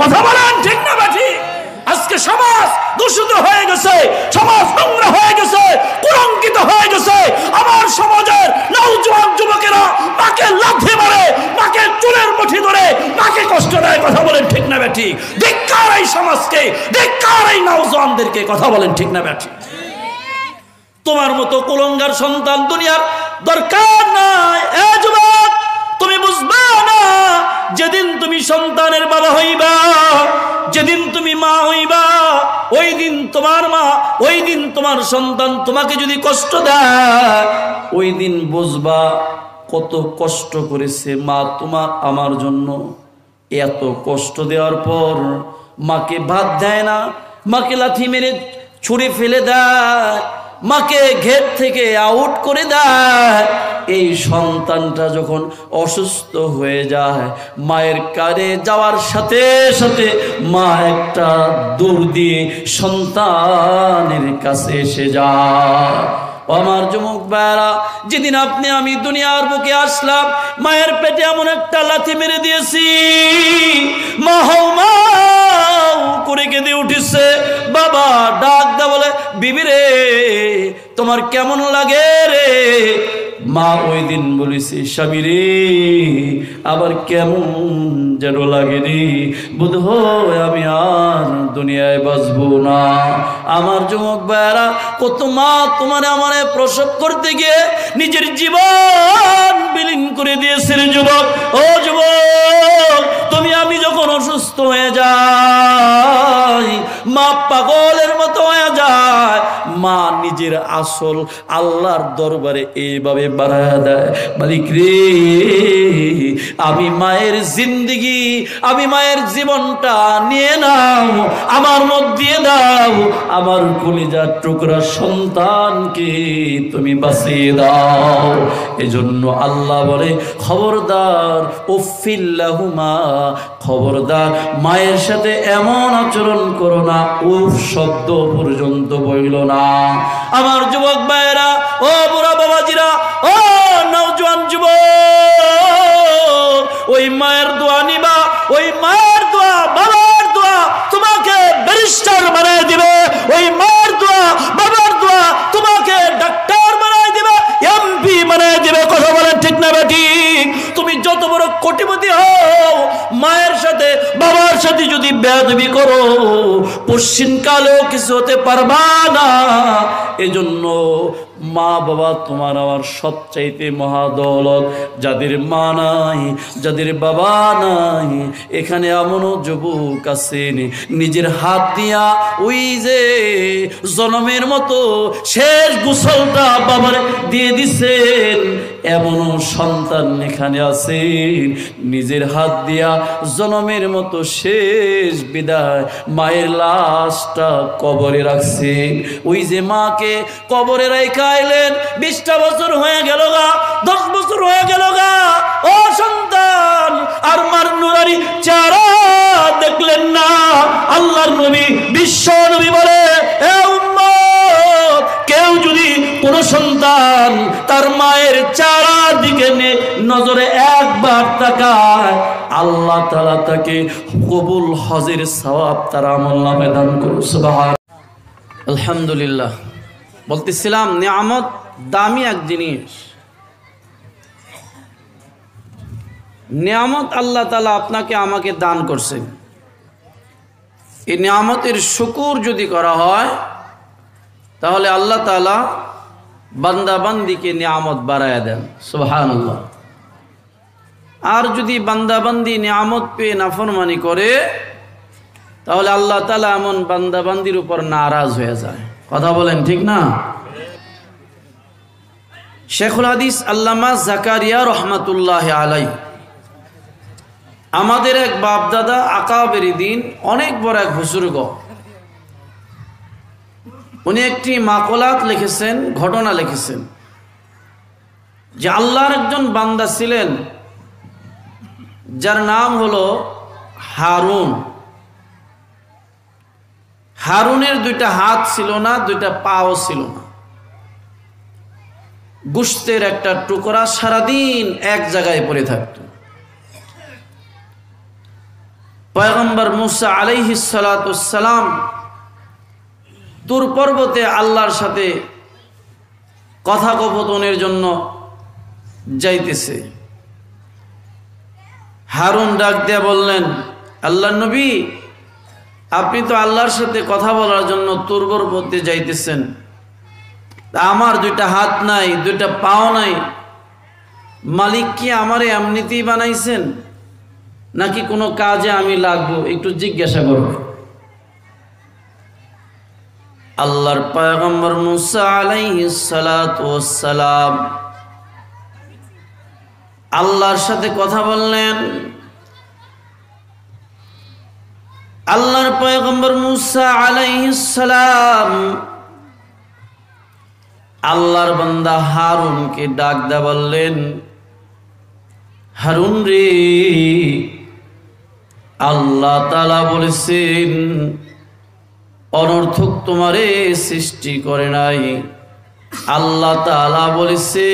কথা বলেন, ঠিক না বাঠি? আজকে সমাজ দূষিত হয়ে গেছে, সমাজ নোংরা হয়ে গেছে, কুলঙ্কিত হয়ে গেছে। আমার সমাজের নৌজওয়ান যুবকেরা মাকে লাথি মারে, মাকে চুলের মুঠি ধরে, মাকে কষ্ট দেয়, কথা বলেন, ঠিক না ব্যাঠি ধিক্কার এই সমাজকে, ধিক্কার এই নৌজওয়ানদেরকে কথা বলেন, ঠিক না ব্যাঠি তোমার মতো কুলঙ্গার সন্তান দুনিয়ার দরকার নাই। এ যুবক, তুমি বুঝবা না যেদিন তুমি সন্তানের বাবা হইবা, যেদিন তুমি মা হইবা, ওই দিন তোমার মা, ওই দিন তোমার সন্তান তোমাকে যদি কষ্ট দেয়, ওই দিন বুঝবা কত কষ্ট করেছে মা তোমার আমার জন্য। এত কষ্ট দেওয়ার পর মাকে ভাত দেয় না, মাকে লাথি মেরে ছুঁড়ে ফেলে দেয় মাকে ঘের থেকে আউট করে দেয়। এই সন্তানটা যখন অসুস্থ হয়ে যায়, মায়ের কারে যাওয়ার সাথে সাথে মা একটা দৌড় দিয়ে সন্তানের কাছে এসে যায়। আমার যুবক ভাইরা যেদিন আপনি আমি দুনিয়ার বুকে আসলাম, মায়ের পেটে এমন একটা লাথি মেরে দিয়েছি মা। করে কেঁদে উঠেছে। বাবা ডাক দা, বলে, বিবি রে, তোমার কেমন লাগে রে? মা ওই দিন বলেছে, স্বামী রে আবার কেমন যেন বোধ আমি আর দুনিয়ায় বাঁচবো না। আমার যুবক ভাইয়ারা, কত মা তোমার আমারে প্রসব করতে গিয়ে নিজের জীবন বিলীন করে দিয়েছে যুবক। ও যুবক আমি যখন অসুস্থ হয়ে যাই মা পাগলের মতো হয়ে যায়। মা নিজের আসল আল্লাহর দরবারে এইভাবে বাড়ায় দেয়, মালিক রে, আমি মায়ের জিন্দগি, আমি মায়ের জীবনটা নিয়ে নাও, আমার মধ্যে দাও, আমার কলিজার টুকরা সন্তানকে তুমি বাঁচিয়ে দাও। এজন্য আল্লাহ বলে, খবরদার উফিল্লাহুমা খবরদার, মায়ের সাথে এমন আচরণ করো না, উফ, শব্দ পর্যন্ত বইল না। আমার যুবক ভাইয়েরা ও বুড়া বাবাজিরা ও নওজোয়ান যুবক ওই মায়ের দোয়া নিবা ওই মায়ের দোয়া বাবার দোয়া তোমাকে ব্যারিস্টার বানায় দিবে ওই মায়ের দোয়া বাবার দোয়া তোমাকে ডাক্তার বানায় দিবে এমপি বানায় দিবে কথা বলেন ঠিক না বেটি তুমি যত বড় কোটিপতি হও, মায়ের সাথে, বাবার সাথে যদি বেদবি করো, পশ্চিমকালেও কিছু হতে পারবা না। এজন্য মা বাবা তোমার আমার সবচাইতে মহাদৌলত যাদের মা নাই, যাদের বাবা নাই, এখানে এমনও যুবক আছেন। নিজের হাত দিয়া ওই যে জনমের মতো শেষ গোসলটা বাবার দিয়ে দিছেন, এমনও সন্তান এখানে আছেন। নিজের হাত দিয়া জনমের মতো শেষ বিদায় মায়ের লাশটা কবরে রাখছেন। ওই যে মাকে কবরে রাইখাইলেন বিশটা বছর হয়ে গেল গা, দশ বছর হয়ে গেল গা। ও সন্তান, আর মার নুরারি দেখলেন না। আল্লাহর নবী, বিশ্ব নবী বলে কেউ যদি কোন সন্তান তার মায়ের চারার দিকে নজরে একবার তাকায়, আল্লাহ তালা তাকে কবুল হজের সওয়াব তার আমল নামে দান আলহামদুলিল্লাহ। বলতেছিলাম, নিয়ামত দামি এক জিনিস। নিয়ামত আল্লাহ তালা আপনাকে আমাকে দান করছেন। এই নিয়ামতের শুকুর যদি করা হয়, তাহলে আল্লাহ তালা বান্দাবান্দিকে নিয়ামত বাড়ায় দেন। সুহান আর যদি বান্দাবান্দি নিয়ামত পেয়ে নাফরমানি করে, তাহলে আল্লাহ তালা এমন বান্দাবান্দির উপর নারাজ হয়ে যায়। কথা বলেন, ঠিক না? শেখুল হাদিস আল্লামা জাকারিয়া রহমাতুল্লাহ আলাই আমাদের এক বাপদাদা আকাবের দিন অনেক বড় এক বুজুর্গ। উনি একটি মাকলাত লিখেছেন, ঘটনা লিখেছেন। যে আল্লাহর একজন বান্দা ছিলেন, যার নাম হলো হারুন। হারুনের দুইটা হাত ছিল না, দুইটা পাও ছিল না। গুস্তের একটা টুকরা সারাদিন এক জায়গায় পড়ে থাকতো। পয়গম্বর মুসা আলাইহি সালাম তুর পর্বতে আল্লাহর সাথে কথোপকথনের জন্য যাইতেছে। হারুন ডাক দিয়ে বললেন আল্লাহ নবী আপনি তো আল্লাহর সাথে কথা বলার জন্য তুর্বর পর্বতে যাইতেছেন। আমার দুইটা হাত নাই, দুইটা পাও নাই। মালিক কি আমারে এমনিতেই বানাইছেন? নাকি কোনো কাজে আমি লাগবো? একটু জিজ্ঞাসা করব আল্লাহর পয়গম্বর মুসা আলাইহিস সালাতু সালাম আল্লাহর সাথে কথা বললেন। আল্লাহর পয়গম্বর মুসা আলাইহিস সালাম আল্লাহর বান্দা হারুনকে ডাক দা বললেন, হারুন রে, আল্লাহ তালা বলেছেন, অনর্থক তোমারে সৃষ্টি করে নাই। আল্লাহ তালা বলেছে,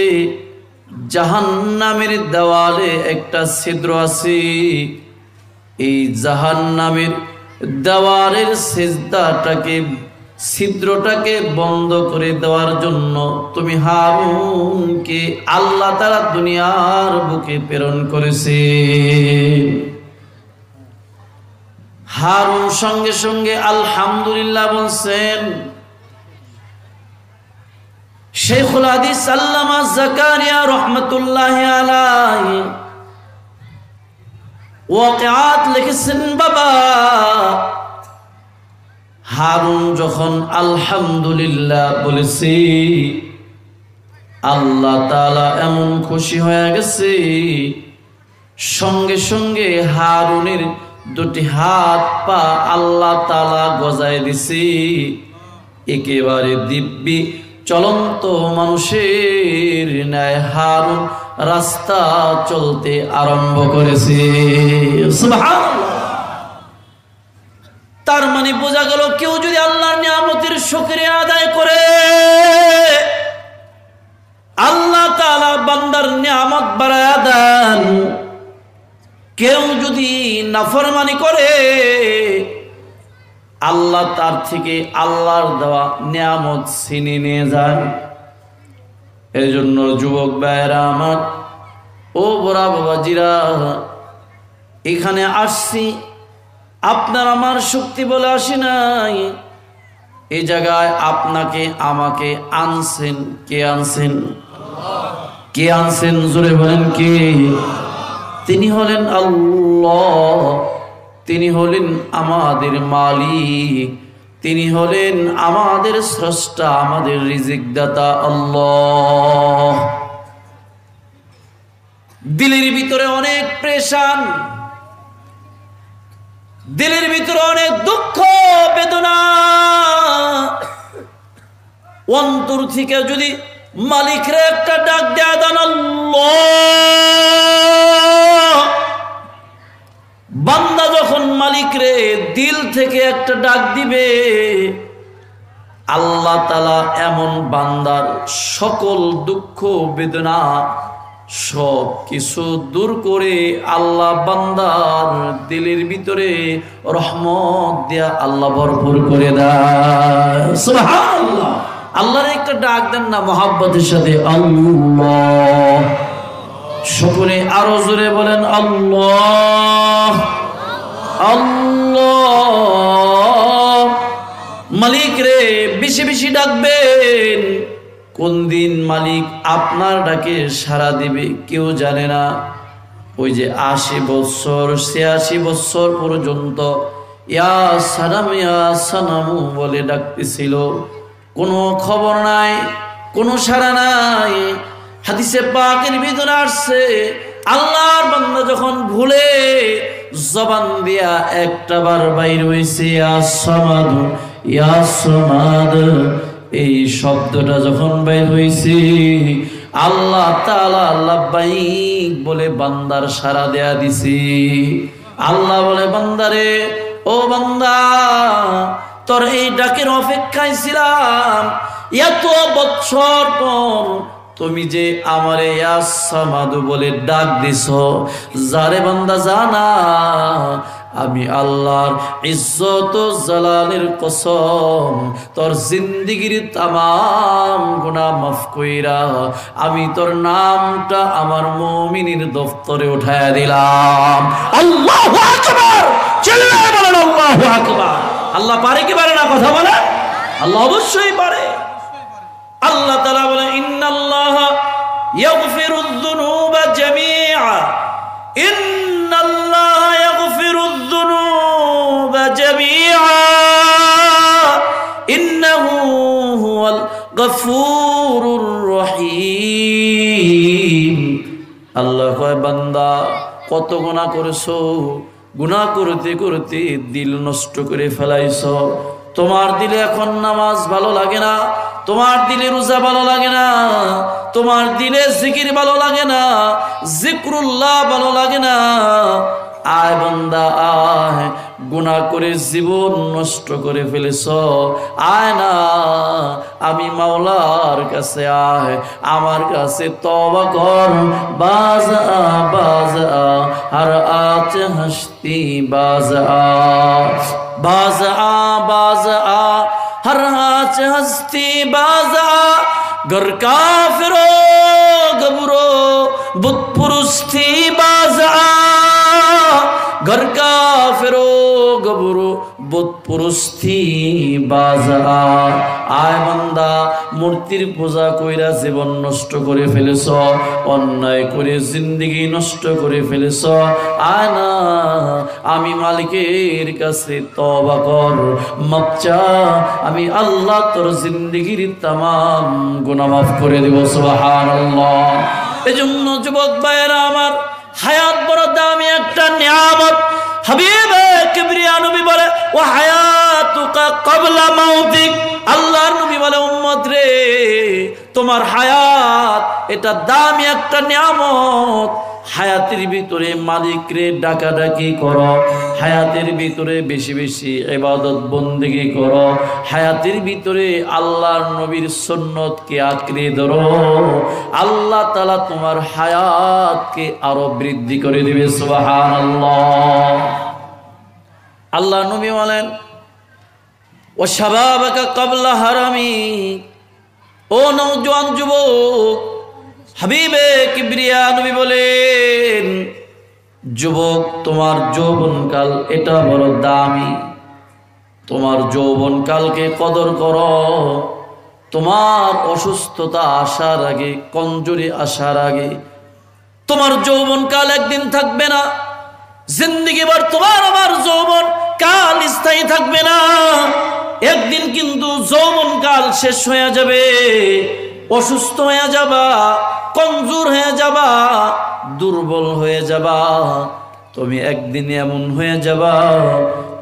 জাহান্নামের দেওয়ালে একটা ছিদ্র আছে, এই জাহান্নামের দেওয়ালের সেজদাটাকে, ছিদ্রটাকে বন্ধ করে দেওয়ার জন্য তুমি হারুনকে আল্লাহ তারা দুনিয়ার বুকে প্রেরণ করেছে। হারুন সঙ্গে সঙ্গে আলহামদুলিল্লাহ বলছেন, শেখুল হাদিস আল্লামা জাকারিয়া রহমতুল্লাহ আলাই ওয়াকিয়াত লিখেছেন বাবা। হারুন যখন আলহামদুলিল্লাহ বলেছি, আল্লাহ তালা এমন খুশি হয়ে গেছে। সঙ্গে সঙ্গে হারুনের দুটি হাত পা আল্লাহ তালা গজায় দিছি। একেবারে দিব্যি চলন্ত মানুষের ন্যায় হারুন রাস্তা চলতে আরম্ভ করেছে। তার মানে বোঝা গেল কেউ যদি আল্লাহর নিয়ামতের শুকরিয়া আদায় করে, আল্লাহ তালা বান্দার নিয়ামত বাড়ায় দেন। কেউ যদি নাফরমানি করে, আল্লাহ তার থেকে আল্লাহর দেওয়া নিয়ামত ছিনে নিয়ে যায়। এই জন্য যুবক ভাইয়েরা আমার, ও বড়া বাবাজিরা, এখানে আসছি। আপনার আমার শক্তি বলে আসি নাই। এই জায়গায় আপনাকে, আমাকে আনছেন, কে আনছেন? কে আনছেন? জোরে বলেন কে? তিনি হলেন আল্লাহ, তিনি হলেন আমাদের মালিক। তিনি হলেন আমাদের স্রষ্টা, আমাদের রিজিক দাতা আল্লাহ। দিলের ভিতরে অনেক প্রেশান, দিলের ভিতরে অনেক দুঃখ, বেদনা। অন্তর থেকে যদি মালিকরে একটা ডাক দেয়া দান বান্দা মালিকরে দিল থেকে একটা ডাক দিবে। আল্লাহ তালা এমন বান্দার সকল দুঃখ, বেদনা সব কিছু দূর করে আল্লাহ বান্দার দিলের ভিতরে রহমত দেয়া আল্লাহ ভরপুর করে দেয়। আল্লাহর একটা ডাক দেন না, মহাব্বতের সাথে, আল্লাহ। সকলে আরও জোরে বলেন, আল্লাহ। আল্লাহ। মালিক রে, বেশি বেশি ডাকবেন। কোন দিন মালিক আপনার ডাকে সারা দিবে, কেউ জানে না। ওই যে আশি বৎসর, ছিয়াশি বৎসর পর্যন্ত ইয়া সানাম, ইয়া সানামু বলে ডাকতেছিল। কোনো খবর নাই, কোনো সারা নাই। হাদিসে পাকের ভিতরে আসছে, আল্লাহর বান্দা যখন ভুলে জবান দিয়া একটা বার বাইর হয়েছে আসমাদ ইয়াসমাদ এই শব্দটা যখন বাইর হয়েছে আল্লাহ তাআলা আল্লাহ বাইক বলে বান্দার সারা দেয়া দিছি। আল্লাহ বলে বান্দারে ও বান্দা, তোর এই ডাকের অপেক্ষায় ছিলাম। এত বছর পর তুমি যে আমারে ইয়াসামাদু বলে ডাক দিছ, যারে বান্দা জানা, আমি আল্লাহর ইজ্জত জালালের কসম, তোর জিন্দিগির তাম গুনাহ মাফ কইরা আমি তোর নামটা আমার মুমিনের দফতরে উঠায়া দিলাম। আল্লাহু আল্লাহু পারে কি পারে না কথা বলে আল্লাহ অবশ্যই পারে। আল্লাহ ইন্নাল্লাহ ইয়াগফিরুয যুনুবা জামিআ ইন্নাল্লাহ ইয়াগফিরুয যুনুবা জামিআ ইন্নাহু হুয়াল গফুরুর রহিম আল্লাহ কয় বান্দা, কত গুনাহ করেছ? গুণা করতে করতে দিল নষ্ট করে ফেলাইছ। তোমার দিলে এখন নামাজ ভালো লাগে না, তোমার দিলে রোজা ভালো লাগে না, তোমার দিলে জিকির ভালো লাগে না, জিক্রুল্লাহ ভালো লাগে না। আয় বন্দা, আয়। গুণা করে জীবন নষ্ট করে ফেলেছ। আয় না, আমি মাওলার কাছে আয়, আমার কাছে তবা কর। বাজা বাজা, আর আচ হাসতি, বাজা বাজা বাজা হর আচ হাসতি, বাজা। গর কাফিরো গবুরো বুত পুরুষ বাজা। ঘর কা বুত পুরুষ থি বাজা। আয় মূর্তির পূজা কইরা জীবন নষ্ট করে ফেলেছ, অন্যায় করে জিন্দগি নষ্ট করে ফেলেছ। আয় আমি মালিকের কাছে তবা কর মাপচা আমি আল্লাহ তোর জিন্দগির তামাম গুনাহ মাফ করে দেব, সুবহানাল্লাহ। এজন্য যুবক ভাইয়েরা আমার হায়াত বড় দামি একটা নিয়ামত হাবিবে কিবরিয়া নবী বলে, ও হায়াতুকা কবলা মাউতিক। আল্লাহর নবী বলে, উম্মত রে, তোমার হায়াত, এটা দামি একটা নিয়ামত। হায়াতের ভিতরে মালিক রে ডাকাডাকি করো, হায়াতের ভিতরে বেশি বেশি এবাদত বন্দেগি করো, হায়াতের ভিতরে আল্লাহর নবীর সুন্নতকে আঁকড়ে ধরো। আল্লাহ তালা তোমার হায়াতকে আরও বৃদ্ধি করে দিবে, সুবহানাল্লাহ। আল্লাহ নবী বলেন ও শাবাবাকা কাবলা হারামি ও নৌজওয়ান যুবক হাবিবে কিবরিয়া নবী বলেন, যুবক, তোমার যৌবনকাল এটা বড় দামি। তোমার যৌবনকালকে কদর করো। তোমার অসুস্থতা আসার আগে, কমজোরি আসার আগে, তোমার যৌবনকাল একদিন থাকবে না। জিন্দিগি বার তোমার আমার যৌবন কাল স্থায়ী থাকবে না। একদিন কিন্তু যৌবন কাল শেষ হয়ে যাবে। অসুস্থ হয়ে যাবা, কমজোর হয়ে যাবা, দুর্বল হয়ে যাবা। তুমি একদিন এমন হয়ে যাবা,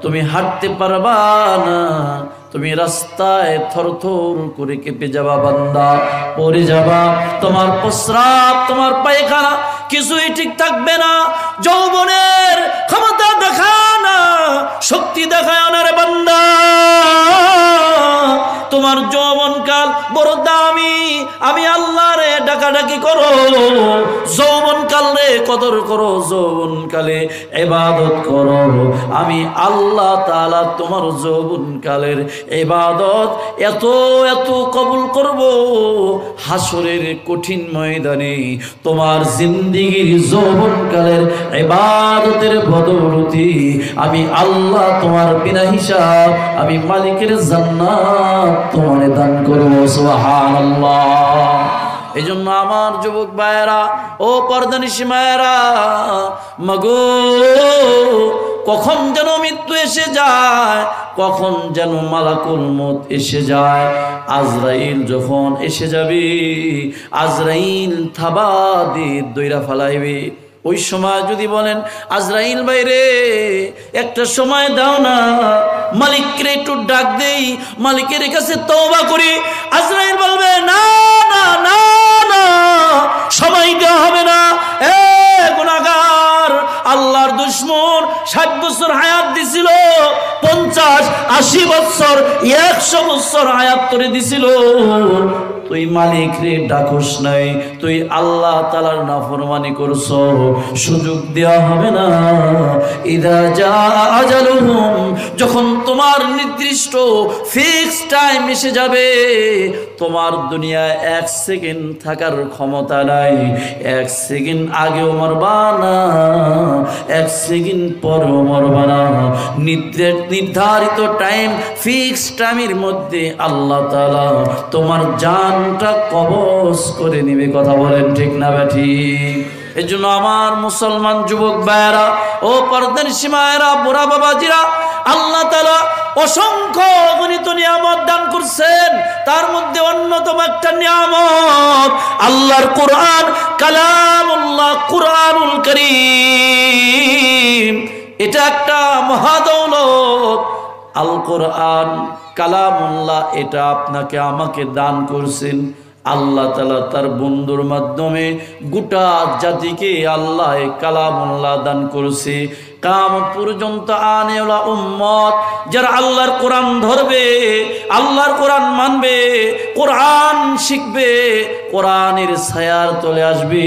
তুমি হাঁটতে পারবা না, তুমি রাস্তায় থরথর করে কেঁপে যাবা বান্দা পরে যাবা। তোমার প্রস্রাব, তোমার পায়খানা কিছুই ঠিক থাকবে না, যৌবনের ক্ষমতা দেখা না, শক্তি দেখায় না রে বান্দা। তোমার যৌবনকাল বড় দামি। আমি আল্লাহ রে ডাকাডাকি করো। যৌবনকাল রে কদর করো যৌবনকালে এবাদত করো। আমি আল্লাহ তাআলা তোমার যৌবনকালের এবাদত এত এত কবুল করব। হাসরের কঠিন ময়দানে তোমার জিন্দিগির যৌবনকালের এবাদতের বদৌলতি আমি আল্লাহ তোমার বিনা হিসাব, আমি মালিকের জান্নাত। তোমারে দান করব এই জন্য আমার যুবক ভাইয়েরা, ও পর্দানিসী মায়েরা, মগো, কখন যেন মৃত্যু এসে যায়, কখন যেন মালাকুল মত এসে যায়, আজরাইল যখন এসে যাবে, আজরাইল থাবা দিয়ে দইরা ফালাইবে। ওই সময় যদি বলেন, আজরাইল বাইরে একটা সময় দাও না, মালিককে একটু ডাক দেই, মালিকের কাছে তওবা করি। আজরাইল বলবে, না না না না সময় দেওয়া হবে না, এ গুনাহগার। আল্লাহর দুশ্মন ষাট বছর হায়াত দিছিল, পঞ্চাশ, আশি বছর, একশো বছর হায়াত করে দিছিল। তুই মালিক রে, ডাকুস নাই, তুই আল্লাহ তালার নাফরমানি করছ, সুযোগ দেওয়া হবে না। ইদা যা যখন তোমার নির্দিষ্ট ফিক্স টাইম এসে যাবে, তোমার দুনিয়ায় এক সেকেন্ড থাকার ক্ষমতা নাই, এক সেকেন্ড আগেও মরবা না। এক সেকেন্ড পর মরবা না নির্ধারিত টাইম ফিক্স টাইমের মধ্যে আল্লাহ তালা তোমার জানটা কবজ করে নিবে, কথা বলেন ঠিক না ব্যাঠি এই জন্য আমার মুসলমান যুবক ভাইয়েরা, ও পর্দার সীমায়েরা বুড়া বাবাজিরা আল্লাহ তালা অসংখ্য গণিত নিয়ামত দান করছেন। তার মধ্যে অন্যতম একটা নিয়ামত আল্লাহর কোরআন, কালামুল্লাহ কোরআনুল করিম। এটা একটা মহাদৌলত আল কোরআন, কালামুল্লাহ, এটা আপনাকে, আমাকে দান করছেন। আল্লাহ তালা তার বন্ধুর মাধ্যমে গোটা জাতিকে আল্লাহ কালামুল্লাহ দান করছে। কাম পর্যন্ত আনেওলা উম্মত যারা আল্লাহর কোরআন ধরবে, আল্লাহর কোরআন মানবে, কোরআন শিখবে, কোরআনের ছায়ার তলে আসবে।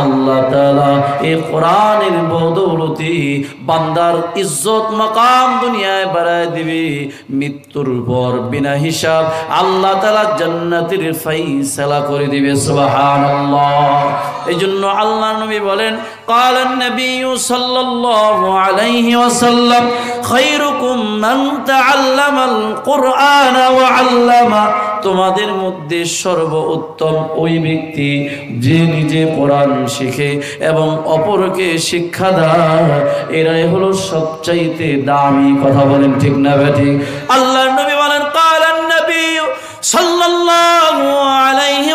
আল্লাহ তাআলা এই কোরআনের বদৌলতি বান্দার ইজ্জত মাকাম দুনিয়ায় বাড়ায় দিবে। মৃত্যুর পর বিনা হিসাব আল্লাহ তাআলা জান্নাতের ফাইসালা করে দিবে, সুবহানাল্লাহ। এই জন্য আল্লাহ নবী বলেন قال النبي صلى الله عليه وسلم خيركم من تعلم القرآن وعلمه তোমাদের মধ্যে সর্ব উত্তম ওই ব্যক্তি যে নিজে কোরআন শিখে এবং অপরকে শিক্ষা দেয় এরাই হলো সবচাইতে দামি কথা বলেন ঠিক না বেঠি আল্লাহ নবী বলেন কালান নবী সাল্লাল্লাহু আলাইহি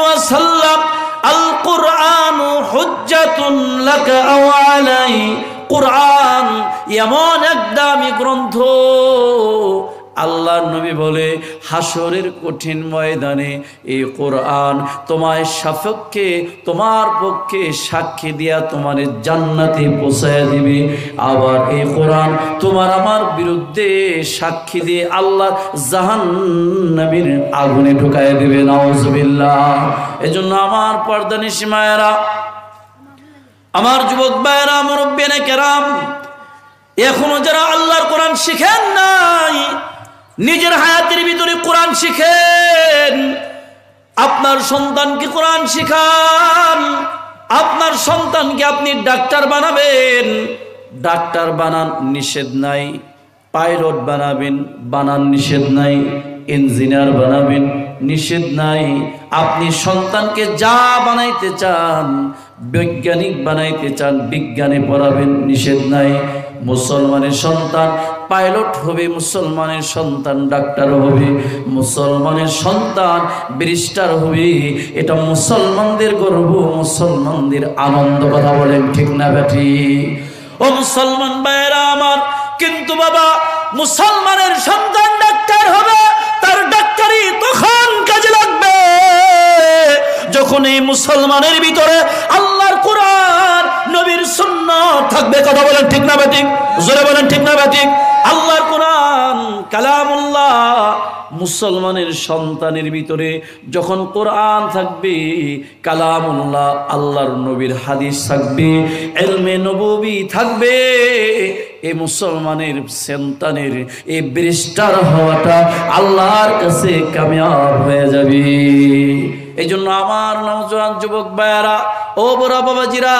কুরআন এমন এক দামি গ্রন্থ। আল্লাহ নবী বলে হাসরের কঠিন ময়দানে এই কোরআন তোমার তোমার পক্ষে সাক্ষী দিয়া তোমার জান্নাতে পৌঁছায় দিবে। আবার এই কোরআন তোমার আমার বিরুদ্ধে সাক্ষী দিয়ে আল্লাহ জাহান নবীর আগুনে ঢুকায় দিবে। নওয়াজবিল্লাহ এজন্য আমার পর্দানি সীমায়েরা আমার যুবক ভাইয়েরা মুরব্বিয়ানে কেরাম, এখনও যারা আল্লাহর কোরআন শিখেন নাই, নিজের হায়াতের ভিতরে কোরআন শিখেন। আপনার সন্তানকে কোরআন শিখান, আপনার সন্তানকে আপনি ডাক্তার বানাবেন। ডাক্তার বানান নিষেধ নাই, পাইলট বানাবেন, বানান নিষেধ নাই, ইঞ্জিনিয়ার বানাবেন নিষেধ নাই। আপনি সন্তানকে যা বানাইতে চান বৈজ্ঞানিক বানাইতে চান, বিজ্ঞানে পড়াবেন, নিষেধ নাই। মুসলমানের সন্তান, পাইলট হবে, মুসলমানের সন্তান, ডাক্তার হবে, মুসলমানের সন্তান, ব্যারিস্টার হবে। এটা মুসলমানদের গর্ব, মুসলমানদের আনন্দ কথা বলেন ঠিক না ব্যাঠি? ও মুসলমান ভাইয়েরা আমার, কিন্তু বাবা, মুসলমানের সন্তান ডাক্তার হবে, তার ডাক্তারি তখন কাজে লাগবে। যখন এই মুসলমানের ভিতরে নবীর থাকবে, কথা বলেন ঠিক না ব্যাটিক? জোরে বলেন ঠিক না ব্যাটিক? আল্লাহর কোরআন কালামুল্লাহ মুসলমানের সন্তানের ভিতরে যখন কোরআন থাকবে, কালামুল্লাহ আল্লাহর নবীর হাদিস থাকবে, এলমে নবী থাকবে, এ মুসলমানের সন্তানের এই ব্রিস্টার হওয়াটা আল্লাহর কাছে কামিয়াব হয়ে যাবে। এই জন্য আমার নওজোয়ান যুবক ভাইয়ারা ও বড় বাবাজিরা,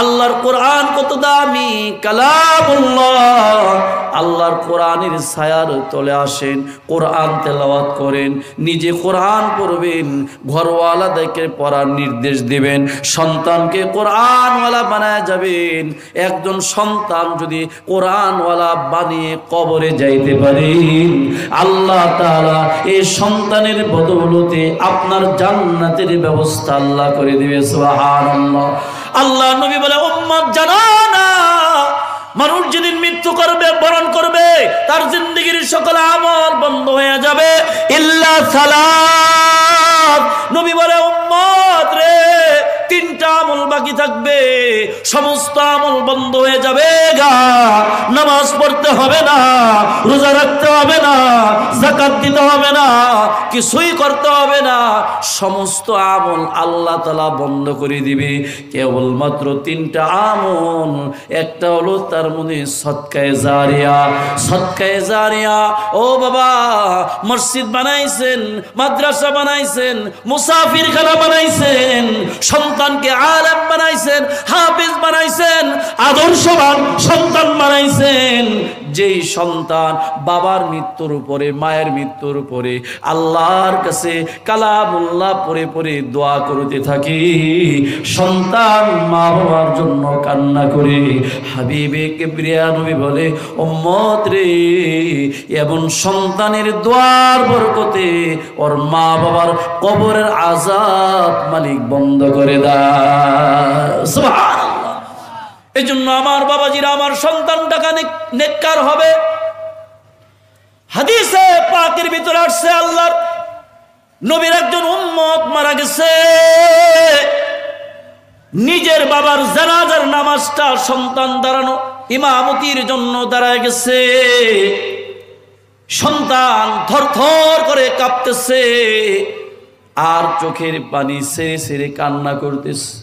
আল্লাহর কোরআন কত দামি, কালামুল্লাহ। আল্লাহর কোরআনের ছায়ার তলে আসেন, কোরআন তেলাওয়াত করেন, নিজে কোরআন পড়বেন, ঘরওয়ালাদেরকে পড়ার নির্দেশ দিবেন, সন্তানকে কোরআনওয়ালা বানায় যাবেন। একজন সন্তান যদি কোরআনওয়ালা বানিয়ে কবরে যাইতে পারেন আল্লাহ তাআলা এই সন্তানের বদৌলতে আপনার জান্নাতের ব্যবস্থা আল্লাহ করে দেবে দিবে আল্লাহ নবী বলে জানা না, মানুষ যেদিন মৃত্যু করবে, বরণ করবে, তার জিন্দগির সকল আমল বন্ধ হয়ে যাবে। ইল্লা সালাত। নবী বলে, উম্মত রে বাকি থাকবে, সমস্ত আমল বন্ধ হয়ে যাবে গা। নামাজ পড়তে হবে না, রোজা রাখতে হবে না জাকাত দিতে হবে না, কিছুই করতে হবে না। সমস্ত আমল আল্লাহ তালা বন্ধ করে দিবে। কেবলমাত্র তিনটা আমল, একটা হলো তার মধ্যে সৎকায় জারিয়া। সৎকায় জারিয়া, ও বাবা, মসজিদ বানাইছেন, মাদ্রাসা বানাইছেন মুসাফির খানা বানাইছেন, সন্তানকে আলেম বানাইছেন, হাফিজ বানাইছেন, আদর্শবান সন্তান বানাইছেন। যেই সন্তান বাবার মৃত্যুর উপরে, মায়ের মৃত্যুর উপরে, আল্লাহর কাছে পরে পরে দোয়া করতে থাকি। সন্তান মা বাবার জন্য কান্না করে, হাবিবে কেবরিয়া নবী বলে ওম্মত রে, এমন সন্তানের দোয়ার বরকতে ওর মা বাবার কবরের আজাব মালিক বন্ধ করে দেয় আমার বাবাজিরা, আমার নেককার হবে। হাদিসে পাকের ভিতরে আসছে আল্লাহর নবীর একজন উম্মত মারা গেছে। নিজের বাবার জানাজার নামাজটা সন্তান দাঁড়ানো, ইমামতির জন্য দাঁড়ায় গেছে। সন্তান থর থর করে কাঁপতেছে। আর চোখের পানি সেরে সেরে কান্না করতেছে।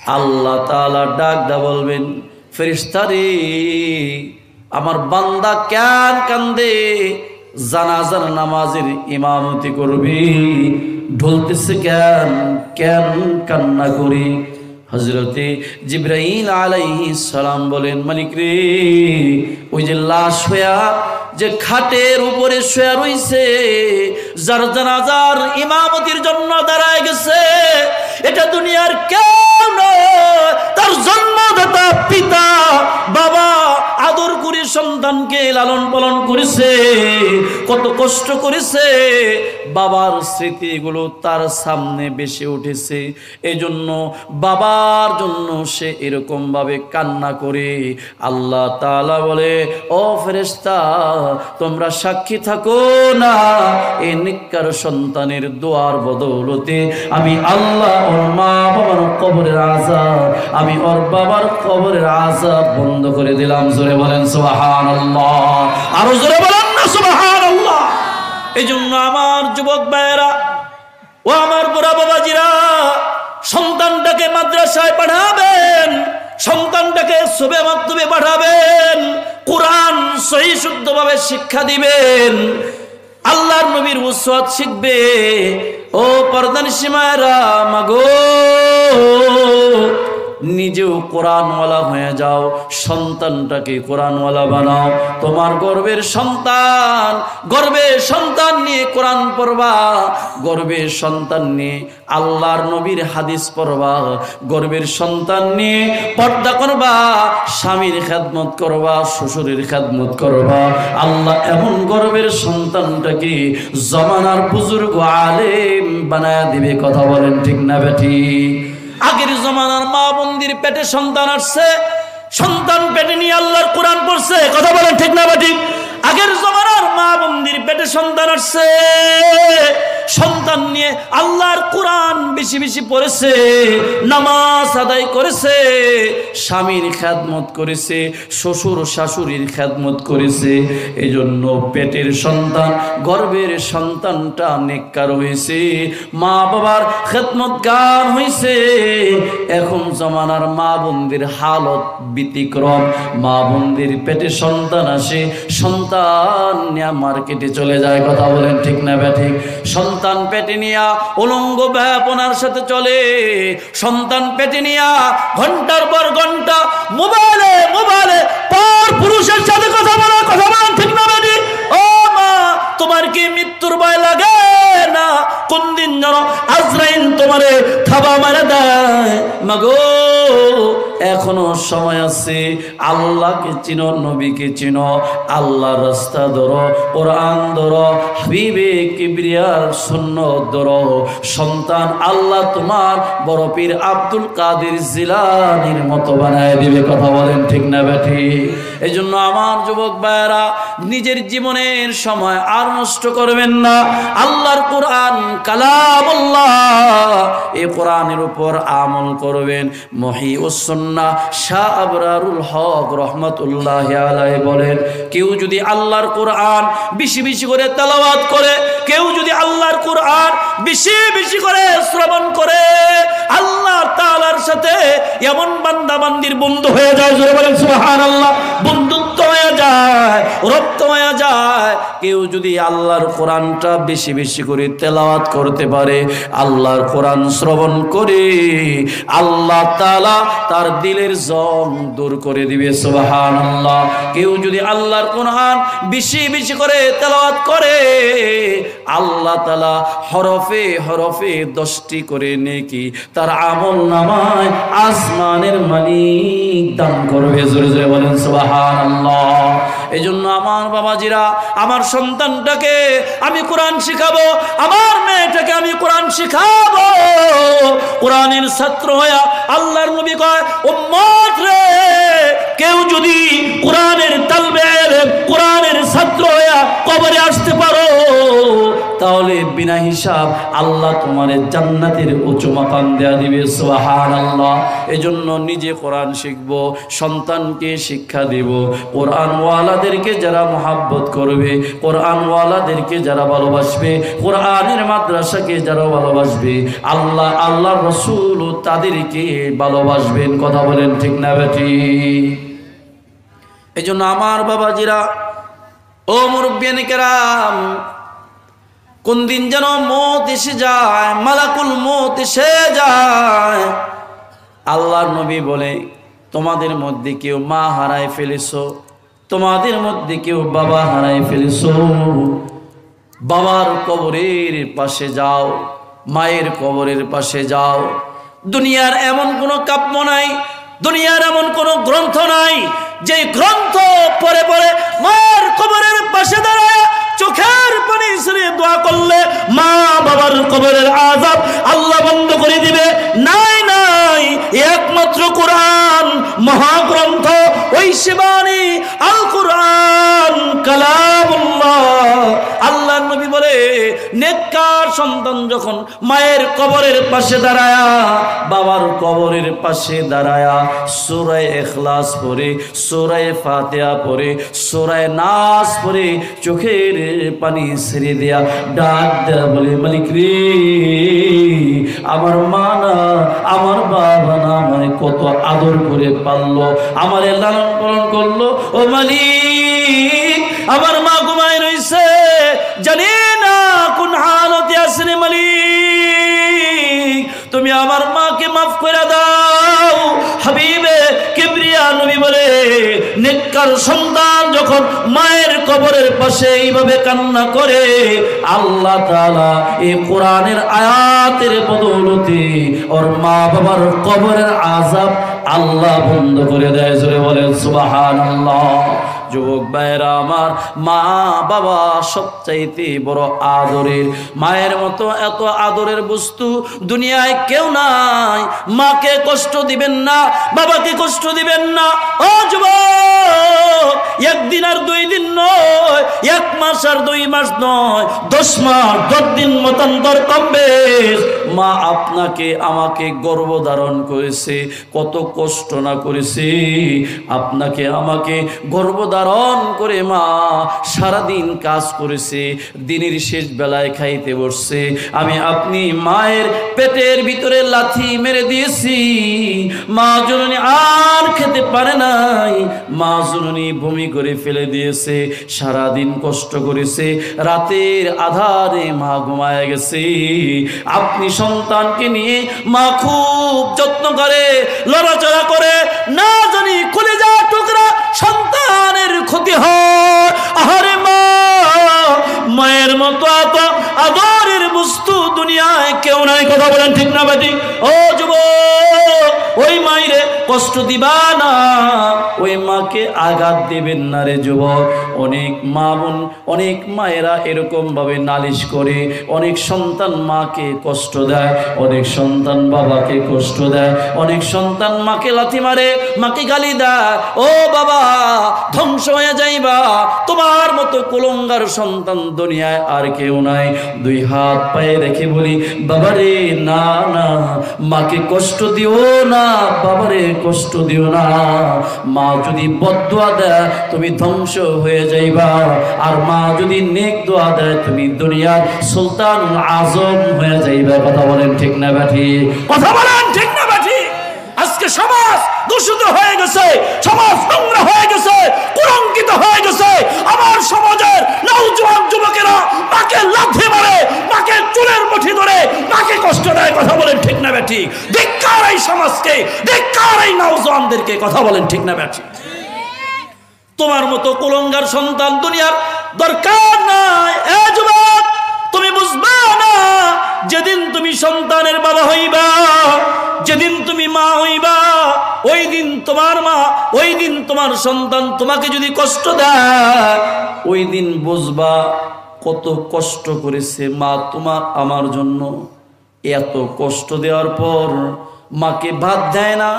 আল্লাহ তালা ডাক দা বলবেন ফেরিস্তারে আমার বান্দা কেন কান্দে? জানাজার নামাজের ইমামতি করবি? ঢলতেছে কেন? কেন কান্না করি? হজরতে জিব্রাহিম আলাইহি সালাম বলেন, মালিক রে, ওই যে লাশ হইয়া যে খাটের উপরে শুয়ে রইছে, যার জানাজার ইমামতির জন্য দাঁড়ায় গেছে এটা দুনিয়ার কেউ নয়। তার জন্মদাতা, পিতা, বাবা আদর করে সন্তানকে লালন পালন করেছে, কত কষ্ট করেছে। বাবার স্মৃতিগুলো তার সামনে বেশি উঠেছে। এজন্য বাবার জন্য সে এরকম ভাবে কান্না করে। আল্লাহ তাআলা বলে, ও ফেরেশতা, তোমরা সাক্ষী থাকো না। এ নিকার সন্তানের দোয়ার বদৌলতে আমি আল্লাহ ওর মা বাবার কবরের আজাব আমি ওর বাবার কবরের আজাব বন্ধ করে দিলাম। জোরে বলেন, সুবহানাল্লাহ। আরও জোরে বলেন না, সুবহানাল্লাহ। এই জন্য আমার যুবক ভাইয়েরা ও আমার বুড়া বাবাজিরা, সন্তানটাকে মাদ্রাসায় পাঠাবেন, সন্তানটাকে শুভে মাধ্যমে পাঠাবেন, কোরআন সহি শুদ্ধভাবে শিক্ষা দিবেন। আল্লাহর নবীর উসওয়াত শিখবে। ও পর্দান সীমায়রা মাগো। নিজেও কোরআনওয়ালা হয়ে যাও, সন্তানটাকে কোরআনওয়ালা বানাও। তোমার গর্বের সন্তান গর্বের সন্তান নিয়ে কোরআন পড়বা, গর্বের সন্তান নিয়ে আল্লাহর নবীর হাদিস পড়বা, গর্বের সন্তান নিয়ে পর্দা করবা, স্বামীর খেদমত করবা, শ্বশুরের খেদমত করবা। আল্লাহ এমন গর্বের সন্তানটাকে জমানার বুজুর্গ আলেম বানায় দিবে, কথা বলেন ঠিক না বেঠি? আগের জমানার মা বন্দির পেটে সন্তান আসছে, সন্তান পেটে নিয়ে আল্লাহর কোরআন পড়ছে, কথা বলেন ঠিক না বাটি আগের জমানার মা বন্দির পেটে সন্তান আসছে। সন্তান নিয়ে আল্লাহর কোরআন বেশি বেশি পড়েছে, নামাজ আদায় করেছে, স্বামীর খ্যাদমত করেছে, শ্বশুর শাশুড়ির খ্যাদমত করেছে এই জন্য পেটের সন্তান গর্বের সন্তানটা নেককার হয়েছে, মা বাবার খেদমত গান হয়েছে এখন জমানার মা বোনদের হালত ব্যতিক্রম, মা বোনদের পেটে সন্তান আসে, সন্তান নিয়ে মার্কেটে চলে যায়, কথা বলেন ঠিক না, ব্যাঠিক? সন্তান পেটে নিয়া উলঙ্গ ব্যাপনার সাথে চলে। সন্তান পেটে নিয়া ঘণ্টার পর ঘণ্টা মোবাইলে মোবাইলে পর পুরুষের সাথে কথা বলা কথা বলা ঠিক না ও মা, তোমার কি মৃত্যুর ভয় লাগে? কোন দিন আজরাইন তোমারে থাবা দেয়? মাগো, এখনও সময় আছে, আল্লাহকে চিনো, নবীকে চিনো, আল্লাহ রাস্তা ধরো ধরো, হাবিবে কিবরিয়ার সুন্নত ধরো। সন্তান আল্লাহ তোমার বড় পীর আব্দুল কাদের জিলানির মতো বানায় দিবে, কথা বলেন ঠিক না বেঠি? এই জন্য আমার যুবক ভাইয়েরা, নিজের জীবনের সময় আর নষ্ট করবেন না। আল্লাহর কোরআন আল্লাহর শ্রবণ করে, আল্লাহ সাথে এমন বান্দা বান্দির বন্ধু হয়ে যায় বলেন বন্ধুত্ব হয়ে যায়, রক্ত হয়ে যায়। কেউ যদি আল্লাহর কোরআনটা বেশি বেশি করে তেলাওয়াত করতে পারে। আল্লাহর কোরআন শ্রবণ করে আল্লাহ তালা তার দিলের জং দূর করে দিবে, সুবহানাল্লাহ। কেউ যদি আল্লাহর কোরআন বেশি বেশি করে তেলাওয়াত করে আল্লাহ তাআলা হরফে হরফে দশটি করে নেকি তার আমল নামায় আসমানের মালিক দান করবে। জোরে জোরে বলেন, সুবহানাল্লাহ। এই জন্য আমার বাবাজিরা, আমার সন্তানটাকে আমি কোরআন শিখাবো, আমার মেয়েটাকে আমি কোরআন শিখাবো। কোরআনের ছাত্র হইয়া আল্লাহর নবী কয়, উম্মত রে কেউ যদি কোরআনের তালবে কোরআনের ছাত্র হইয়া কবরে আসতে পারো, তাহলে বিনা হিসাব আল্লাহ তোমার জান্নাতের উঁচু মাকাম দেয়া দিবে সোহান আল্লাহ এজন্য নিজে কোরআন শিখব, সন্তানকে শিক্ষা দিব, কোরআনওয়ালাদেরকে যারা মহাব্বত করবে, কোরআনওয়ালাদেরকে যারা ভালোবাসবে, কোরআনের মাদ্রাসাকে যারা ভালোবাসবে, আল্লাহ আল্লাহ রসুল তাদেরকে ভালোবাসবেন, কথা বলেন ঠিক না বেটি? এই জন্য আমার বাবাজিরা, ও মুরব্বিয়ানিকেরাম কোন দিন যেন মত এসে যায়, মালাকুল মত এসে যায়। আল্লাহর নবী বলে, তোমাদের মধ্যে কেউ মা হারায় ফেলেছো, তোমাদের মধ্যে কেউ বাবা হারায় ফেলেছো। বাবার কবরের পাশে যাও, মায়ের কবরের পাশে যাও। দুনিয়ার এমন কোনো কাব্য নাই, দুনিয়ার এমন কোনো গ্রন্থ নাই যে গ্রন্থ পরে পরে মার কবরের পাশে দাঁড়ায়, চোখের পানি ছেড়ে দোয়া করলে মা বাবার কবরের আজাব আল্লাহ বন্ধ করে দিবে। নাই একমাত্র কোরআন, মহাগ্রন্থ, ওই শিবানী আল কোরআন আল্লাহ নবী বলে, নেককার সন্তান যখন মায়ের কবরের পাশে দাঁড়ায়া, বাবার কবরের পাশে দাঁড়ায়া, সুরায় এখলাস পরে সুরায় ফাতেয়া পরে সুরায় নাস পরে চোখের পানি ছেড়ে দেয়া ডাক দেয়া বলে, মালিক রে, আমার মা না, আমার আমায় কত আদর করে পারল আমার লালন পালন করল। ও মালিক, আমার মা ঘুমায় রইছে। জানি না কোন হালতে আসলে মালিক, তুমি আমার মাকে মাফ করে দাও। নবী বলে, নেককার সন্তান যখন মায়ের কবরের পাশে এইভাবে কান্না করে, আল্লাহ তাআলা এই কোরআনের আয়াতের বদৌলতে ওর মা বাবার কবরের আজাব আল্লাহ বন্ধ করে দেয়, জোরে বলেন সুবহানাল্লাহ। যুবক ভাইয়েরা আমার মা বাবা সবচাইতে বড় আদরের। মায়ের মতো এত আদরের বস্তু দুনিয়ায় কেউ নাই। মাকে কষ্ট দিবেন না, বাবাকে কষ্ট দিবেন না। ও যুবক, একদিন আর দুই দিন নয়, এক মাস আর দুই মাস নয়, দশ মাস, দশ দিন মতান্তর কমবে মা আপনাকে, আমাকে গর্ভধারণ করেছে, কত কষ্ট না করেছে। আপনাকে, আমাকে গর্ভধারণ করে মা সারাদিন কাজ করেছে, দিনের শেষ বেলায় খাইতে বসছে। আমি আপনি মায়ের পেটের ভিতরে লাথি মেরে দিয়েছি। মা জননী আর খেতে পারে নাই। মা জননী বমি করে ফেলে দিয়েছে, সারাদিন কষ্ট করেছে, রাতের আধারে মা ঘুমায় গেছে। আপনি সন্তানকে নিয়ে মা খুব যত্ন করে, লড়াচড়া করে, না জানি খুলে যা টুকরা সন্তানের ক্ষতি হয়। আহারে মা, মায়ের মতো এত আদরের বস্তু দুনিয়ায় কেউ নাই, কথা বলেন ঠিক না বেটি? ও যুব ওই মাইরে কষ্ট দিবা না। ওই মাকে আঘাত দেবেন না রে যুবক। অনেক মা বোন, অনেক মায়েরা এরকম ভাবে নালিশ করে, অনেক সন্তান মাকে কষ্ট দেয়, অনেক সন্তান বাবাকে কষ্ট দেয়, অনেক সন্তান মাকে লাথি মারে, মাকে গালি দেয়। ও বাবা, ধ্বংস হয়ে যাইবা। তোমার মতো কুলঙ্গার সন্তান দুনিয়ায় আর কেউ নাই। দুই হাত পায়ে রেখে বলি, বাবারে, না না, মাকে কষ্ট দিও না, বাবারে কষ্ট দিও না। মা যদি বদুয়া দেয়, তুমি ধ্বংস হয়ে যাইবা। আর মা যদি নেক দোয়া দেয়, তুমি দুনিয়ার সুলতান আজম হয়ে যাইবা। কথা বলেন ঠিক না, ব্যাঠি? কথা বলেন ঠিক দূষিত হয়ে গেছে, সমাজ নোংরা হয়ে গেছে কুরঙ্কিত হয়ে গেছে। আমার সমাজের নৌজওয়ান যুবকেরা মাকে লাথি মারে, মাকে চুলের মুঠি ধরে, মাকে কষ্ট দেয়, কথা বলেন ঠিক না ব্যাঠি ধিক্কার এই সমাজকে, ধিক্কার এই নৌজওয়ানদেরকে কথা বলেন ঠিক না ব্যাঠি তোমার মতো কুলঙ্গার সন্তান দুনিয়ার দরকার নাই। এ যুবক, তুমি বুঝবা না, যেদিন তুমি সন্তানের বাবা হইবা, যেদিন তুমি মা হইবা ওই দিন তোমার মা, ওই দিন তোমার সন্তান তোমাকে যদি কষ্ট দেয়, ওই দিন বুঝবা কত কষ্ট করেছে মা তোমার আমার জন্য। এত কষ্ট দেওয়ার পর মাকে ভাত দেয় না,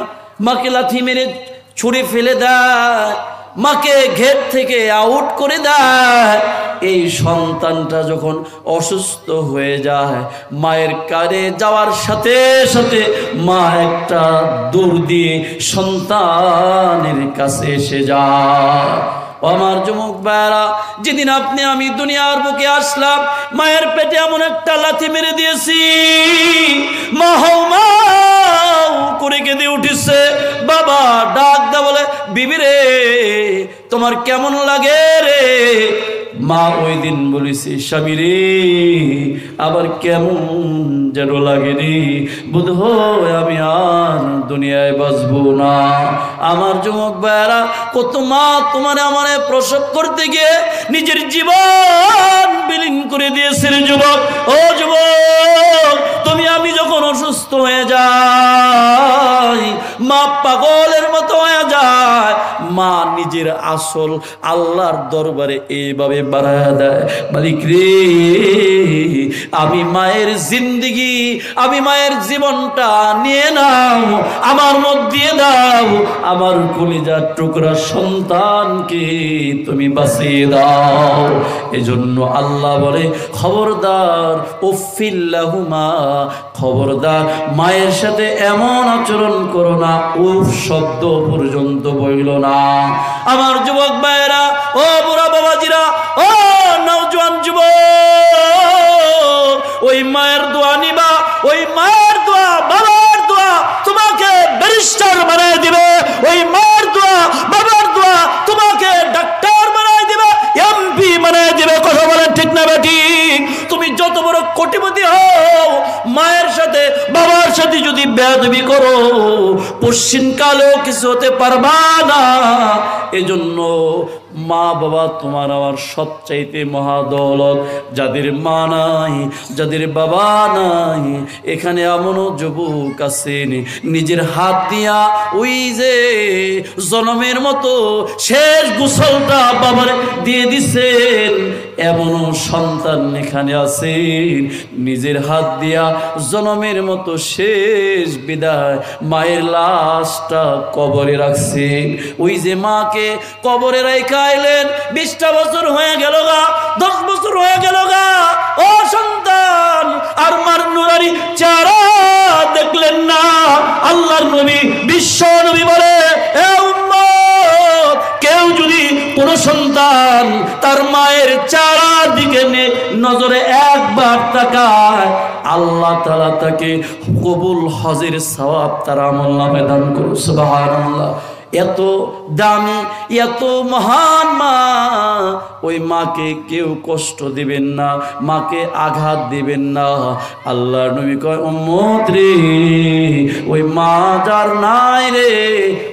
মাকে লাথি মেরে ছুঁড়ে ফেলে দেয়। মাকে ঘের থেকে আউট করে দেয়। এই সন্তানটা যখন অসুস্থ হয়ে যায়, মায়ের কারে যাওয়ার সাথে সাথে মা একটা দূর দিয়ে সন্তানের কাছে এসে যায়। আমার যুবক ভাইরা যেদিন আপনি আমি দুনিয়ার বুকে আসলাম, মায়ের পেটে এমন একটা লাথি মেরে দিয়েছি। মা মাও করে কেঁদে উঠেছে। বাবা ডাক দা বলে বিবি রে তোমার কেমন লাগে রে? মা ওই দিন বলেছি, স্বামী রে আবার কেমন যেন লাগে রে। বোধ আমি আর দুনিয়ায় বাঁচবো না। আমার যুবক ভাইয়ারা, কত মা তোমার আমার প্রসব করতে গিয়ে নিজের জীবন বিলীন করে দিয়েছে রে যুবক। ও যুবক, তুমি আমি যখন অসুস্থ হয়ে যাই, মা পাগলের মতো হয়ে যায় মা নিজের আসল আল্লাহর দরবারে এইভাবে বাড়ায় দেয়, মালিক রে, আমি মায়ের জিন্দিগি, আমি মায়ের জীবনটা নিয়ে নাও, আমার মধ্যে দাও, আমার কলিজার টুকরা সন্তানকে তুমি বাঁচিয়ে দাও। এজন্য আল্লাহ বলে, খবরদার উফিল্লাহুমা খবরদার, মায়ের সাথে এমন আচরণ করো না, উফ, শব্দ পর্যন্ত বইল না। আমার যুবক ভাইয়েরা, ও বুড়া বাবাজিরা, ও নওজোয়ান যুবক, ওই মায়ের দোয়া নিবা, ওই মায়ের দোয়া, বাবার দোয়া তোমাকে ব্যারিস্টার বানায় দিবে, ওই মায়ের দোয়া, বাবার দোয়া তোমাকে ডাক্তার বানায় দিবে, এমপি বানায় দিবে, কথা বলেন ঠিক না বেটি তুমি যত বড় কোটিপতি হও, মায়ের বাবার সাথে যদি বেদবি করো পশ্চিমকালেও কিছু হতে পারবা না। এজন্য মা বাবা তোমার আমার সবচাইতে মহাদৌলত যাদের মা নাই, যাদের বাবা নাই, এখানে এমনও যুবক আছেন। নিজের হাত দিয়া ওই যে জনমের মতো শেষ গোসলটা বাবার দিয়ে দিছেন, এমনও সন্তান এখানে আছেন। নিজের হাত দিয়া জনমের মতো শেষ বিদায় মায়ের লাশটা কবরে রাখছেন। ওই যে মাকে কবরে রাইখাইলেন বিশটা বছর হয়ে গেল গা, দশ বছর হয়ে গেল গা। ও সন্তান, আর মার নুরারি চারা দেখলেন না। আল্লাহর নবী, বিশ্ব নবী বলে তার মায়ের চারা দিকে নজরে একবার তাকায়, আল্লাহ তালা তাকে কবুল, হজের সওয়াব তার আমল নামে দান করুন। সুবহানাল্লাহ। এত দামি, এত মহান মা। ওই মাকে কেউ কষ্ট দিবেন না, মাকে আঘাত দিবেন না। আল্লাহ নবী কয় উম্মত রে ওই মা যার নাই রে,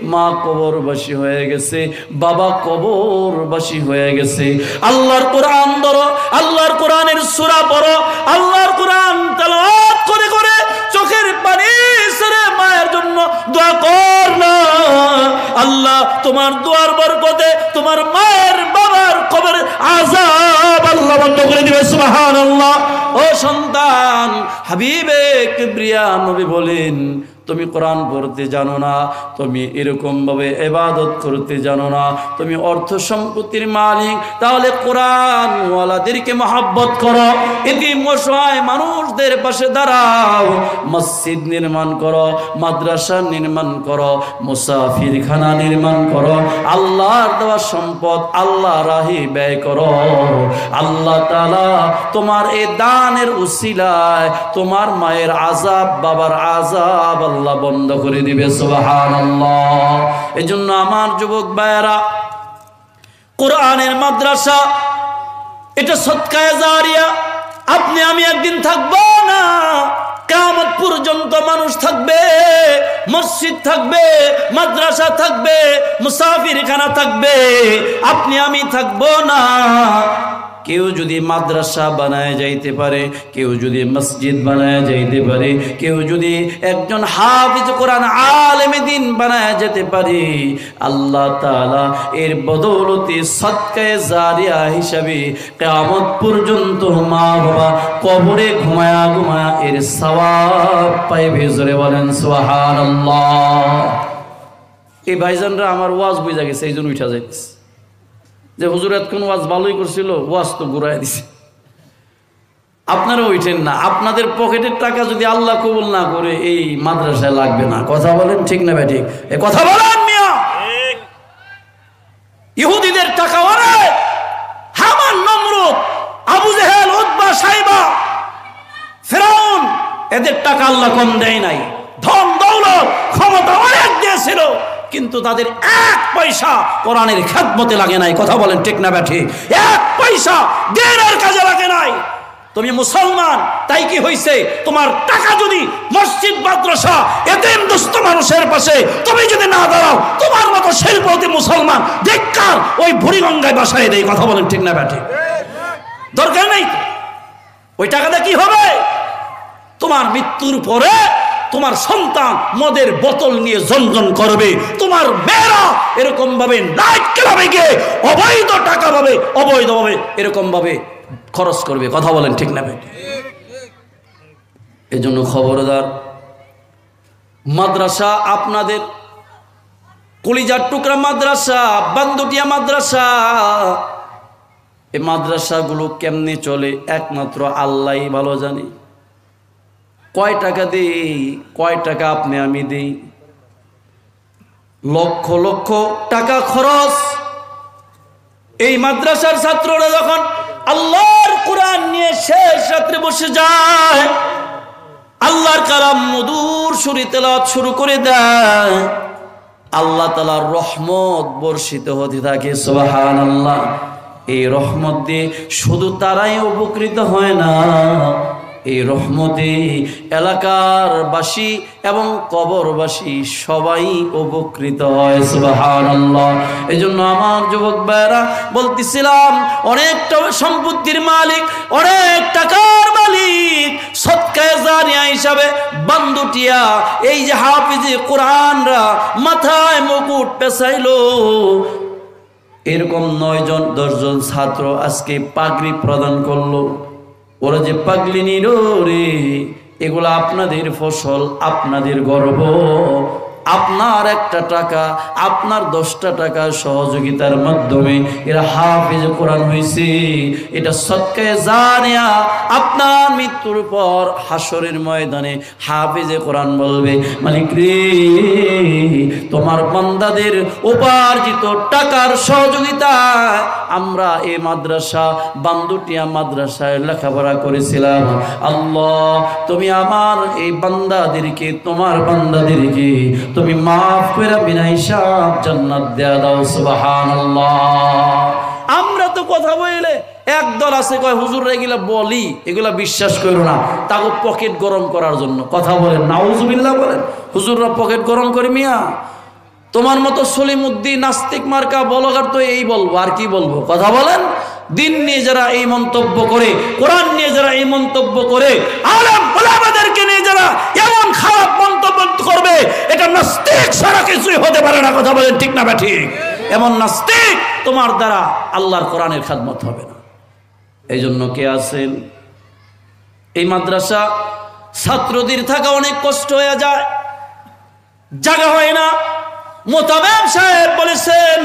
মা কবরবাসী হয়ে গেছে, বাবা কবরবাসী হয়ে গেছে। আল্লাহর কোরআন ধরো, আল্লাহর কোরআনের সূরা পড়ো, আল্লাহর কোরআন তেলাওয়াত করে করে চোখের পানি সেরে মায়ের জন্য দোয়া কর না। আল্লাহ, তোমার দোয়ার বরকতে তোমার মায়ের বাবার কবর আজাব আল্লাহ বন্ধ করে দিবে, সুবহানাল্লাহ। ও সন্তান, হাবিবে কিবরিয়া নবী বলেন তুমি কোরআন পড়তে জানো না, তুমি এরকম ভাবে এবাদত করতে জানো না, তুমি অর্থ সম্পত্তির মালিক, তাহলে কোরআন ওয়ালাদেরকে মহাব্বত করো এটি মশায় মানুষদের পাশে দাঁড়াও, মসজিদ নির্মাণ করো, মাদ্রাসা নির্মাণ করো, মুসাফিরখানা নির্মাণ করো, আল্লাহর দেওয়া সম্পদ আল্লাহ রাহি ব্যয় করো, আল্লাহ তালা তোমার এই দানের উসিলায় তোমার মায়ের আজাব বাবার আজাব আল্লাহ বন্ধ করে দিবে সোহান আল্লাহ এই জন্য আমার যুবক ভাইয়েরা, কোরআনের মাদ্রাসা, এটা সৎকায় জারিয়া, আপনি আমি একদিন থাকব না কামত পর্যন্ত মানুষ থাকবে, মসজিদ থাকবে, মাদ্রাসা থাকবে, মুসাফিরখানা থাকবে, আপনি আমি থাকব না। কেউ যদি মাদ্রাসা বানায় যাইতে পারে, কেউ যদি মসজিদ বানায় যাইতে পারে, কেউ যদি একজন হাফিজ কোরআন আলেমে দিন বানায় যেতে পারে, আল্লাহ তাআলা এর বদৌলতে সৎকায় জারিয়া হিসাবে কেয়ামত পর্যন্ত মা বাবা কবরে ঘুমায়া ঘুমায়া এর সওয়াব পাইবে। জোরে বলেন, সুবহানাল্লাহ। এই ভাইজানরা আমার ওয়াজ বুঝা গেছে, এই জন্য উঠা যাইতেছে। যে হুজুর এতক্ষণ ওয়াজ ভালোই করছিল ওয়াজ তো ঘুরাই দিছে। আপনারা ওইঠেন না। আপনাদের পকেটের টাকা যদি আল্লাহ কবুল না করে এই মাদ্রাসায় লাগবে না। কথা বলেন ঠিক না ভাই ঠিক? এ কথা বলেন মিয়া! ইহুদিদের টাকা অনেক হামান নমরুদ আবু জেহেল উদ্বা সাইবা ফেরাউন এদের টাকা আল্লাহ কম দেয় নাই। ধন দৌলত ক্ষমতা অনেক দিয়েছিল। কিন্তু তাদের এক পয়সা কোরআনের খেদমতে লাগে নাই। কথা বলেন ঠিক না ব্যাঠি? এক পয়সা দিনের কাজে লাগে নাই। তুমি মুসলমান, তাই কি হইছে? তোমার টাকা যদি মসজিদ, মাদ্রাসা, এতেম, দুস্থ মানুষের পাশে তুমি যদি না দাঁড়াও, তোমার মতো শিল্পতি মুসলমান দেখকার ওই বুড়িগঙ্গায় বাসায় দেয়। কথা বলেন ঠিক না ব্যাঠি? দরকার নেই? ওই টাকাটা কি হবে? তোমার মৃত্যুর পরে তোমার সন্তান মদের বোতল নিয়ে জনজন করবে, তোমার মেয়েরা এরকম ভাবে নাইট ক্লাবে গিয়ে অবৈধ টাকা পাবে অবৈধ ভাবে এরকম ভাবে খরচ করবে। কথা বলেন ঠিক না এই জন্য খবরদার, মাদ্রাসা আপনাদের কলিজার টুকরা মাদ্রাসা, বান্দুটিয়া মাদ্রাসা। এই মাদ্রাসাগুলো কেমনে চলে? একমাত্র আল্লাহ ভালো জানে। কয় টাকা দেই, কয় টাকা আপনি আমি দেই? লক্ষ লক্ষ টাকা খরচ। এই মাদ্রাসার ছাত্ররা যখন আল্লাহর কোরআন নিয়ে শেষ রাত্রে বসে যায়, আল্লাহর কালাম মধুর সুরি তেলাওয়াত শুরু করে দেয়। আল্লাহ তালার রহমত বর্ষিত হতে থাকে সোহান আল্লাহ এই রহমত দিয়ে শুধু তারাই উপকৃত হয় না এই রহমতে এলাকার বাসী এবং কবরবাসী সবাই উপকৃত হয় সুবাহান আল্লাহ এই জন্য আমার যুবক ভাইরা বলতেছিলাম, অনেকটা সম্পত্তির মালিক, অনেক টাকার মালিক, সৎকায় জানিয়া হিসাবে বান্দুটিয়া, এই যে হাফিজে কোরআনরা মাথায় মুকুট পেছাইলো এরকম নয় জন দশজন ছাত্র আজকে পাগড়ি প্রদান করল। ওরা যে পাগলিনী রে এগুলো আপনাদের ফসল আপনাদের গর্ব। আপনার একটা টাকা, আপনার দশটা টাকা সহযোগিতার মাধ্যমে এরা হাফেজ কোরআন হয়েছে এটা সৎকায় জানিয়া আপনার মৃত্যুর পর হাসরের ময়দানে হাফেজে কোরআন বলবে, মালিক রে, তোমার বান্দাদের উপার্জিত টাকার সহযোগিতা আমরা এই মাদ্রাসা, বান্দুটিয়া মাদ্রাসায় লেখাপড়া করেছিলাম। আল্লাহ, তুমি আমার এই বান্দাদেরকে, তোমার বান্দাদেরকে তুমি মাফ করে বিনা হিসাব জান্নাত দেয়া দাও, সুবহানাল্লাহ। আমরা তো কথা বলে একদল আছে, কয়, হুজুর, এগুলা বলি, এগুলা বিশ্বাস করো না। তাকে পকেট গরম করার জন্য। কথা বলেন, নাউজুবিল্লাহ বলেন, হুজুররা পকেট গরম করে মিয়া, তোমার মতো সলিমুদ্দিন, নাস্তিক মার্কা, বলগার তো এই বলব, আর কি বলব? কথা বলেন দিন নিয়ে যারা এই মন্তব্য করে, কোরআন নিয়ে যারা এই মন্তব্য করে, আলম নিয়ে যারা এমন খারাপ মন্তব্য করবে, এটা নাস্তিক সারা কিছুই হতে পারে না, কথা বলেন ঠিক না বা ঠিক? এমন নাস্তিক তোমার দ্বারা আল্লাহর কোরআনের খাদমত হবে না। এই জন্য কে আছেন? এই মাদ্রাসা ছাত্রদের থাকা অনেক কষ্ট হয়ে যায়, জায়গা হয় না। মোতাবেম সাহেব বলেছেন,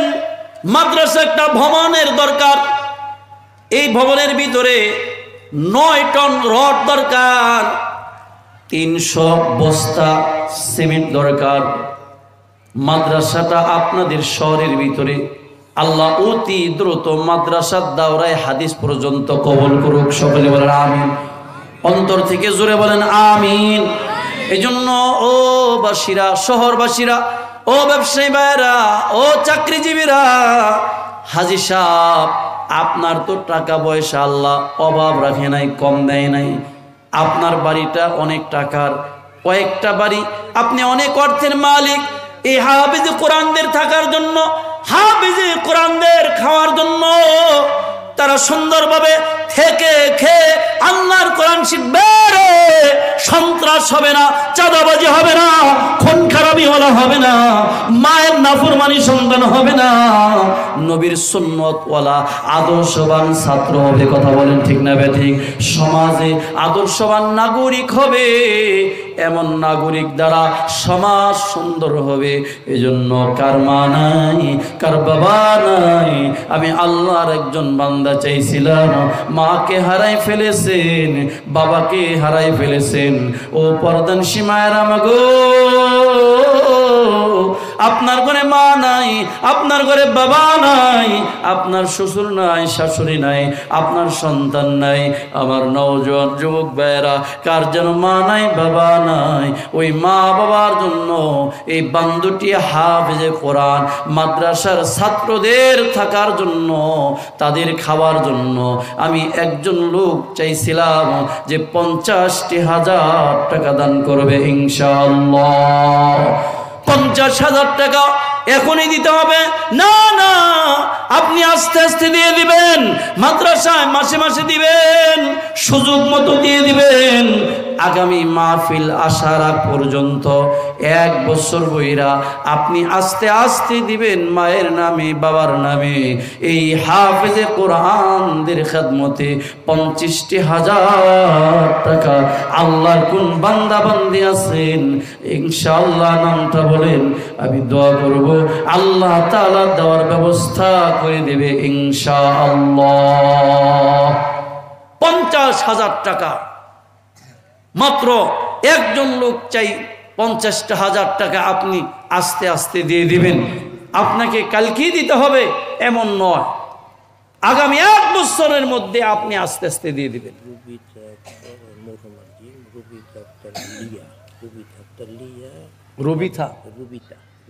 মাদ্রাসা একটা ভ্রমণের দরকার। এই ভবনের ভিতরে নয় টন রড দরকার, তিনশো বস্তা সিমেন্ট দরকার। মাদ্রাসাটা আপনাদের শহরের ভিতরে। আল্লাহ অতি দ্রুত মাদ্রাসার দাওরায় হাদিস পর্যন্ত কবল করুক, সকলে বলেন আমিন। অন্তর থেকে জোরে বলেন আমিন। এই জন্য ও বাসীরা, শহরবাসীরা, ও ব্যবসায়ী ভাইরা ও চাকরিজীবীরা হাজি সাহ আপনার তো টাকা পয়সা আল্লাহ অভাব রাখে নাই, কম দেয় নাই। আপনার বাড়িটা অনেক টাকার, কয়েকটা বাড়ি। আপনি অনেক অর্থের মালিক। এই হাফিজ কোরআনদের থাকার জন্য, হাফিজ কোরআনদের খাওয়ার জন্য তারা সুন্দরভাবে থেকে খেয়ে আল্লাহর কোরআন শিখবে রে। সন্ত্রাস হবে না, চাঁদাবাজি হবে না খুন খারাপি হলা হবে না, মায়ের নাফরমানি সন্তান হবে না। নবীর সুন্নতওয়ালা, আদর্শবান ছাত্র হবে, কথা বলেন ঠিক না ঠিক? সমাজে আদর্শবান নাগরিক হবে, এমন নাগরিক দ্বারা সমাজ সুন্দর হবে। এজন্য কার মা নাই, কার বাবা নাই, আমি আল্লাহর একজন বান্দা চাইছিলাম মাকে হারাই ফেলেছেন বাবাকে হারাই ফেলেছেন। ও পরদান সীমায় রামাগো আপনার ঘরে মা নাই, আপনার ঘরে বাবা নাই, আপনার শ্বশুর নাই, শাশুড়ি নাই, আপনার সন্তান নাই, আমার নওজোয়ান যুবক ভাইয়েরা, কার যেন মা নাই, বাবা নাই, ওই মা বাবার জন্য এই বান্ধুটি হাফেজে কোরআন, মাদ্রাসার ছাত্রদের থাকার জন্য, তাদের খাওয়ার জন্য আমি একজন লোক চাইছিলাম যে পঞ্চাশটি হাজার টাকা দান করবে, ইনশাআল্লাহ। পঞ্চাশ হাজার টাকা এখনই দিতে হবে। না না আপনি আস্তে আস্তে দিয়ে দিবেন, মাদ্রাসায় মাসে মাসে দিবেন, সুযোগ মতো দিয়ে দিবেন। আগামী মাহফিল আসার পর্যন্ত এক বছর বইরা আপনি আস্তে আস্তে দিবেন মায়ের নামে, বাবার নামে। এই হাফেজে কোরআনদের খেদমতে পঞ্চাশটি হাজার টাকা আল্লাহর কোন বান্দা বান্দি আছেন? ইনশাআল্লাহ নামটা বলেন, আমি দোয়া করব। আল্লাহ তালা দেওয়ার ব্যবস্থা করে দেবে ইনশাআল্লাহ। পঞ্চাশ হাজার টাকা। মাত্র একজন লোক চাই পঞ্চাশটা হাজার টাকা আপনি আস্তে আস্তে দিয়ে দিবেন। আপনাকে কালকেই দিতে হবে এমন নয়। আগামী এক বছরের মধ্যে আপনি আস্তে আস্তে দিয়ে দিবেন। রুবিতা রুবিতা রুবিতা লিয়া রবিথা।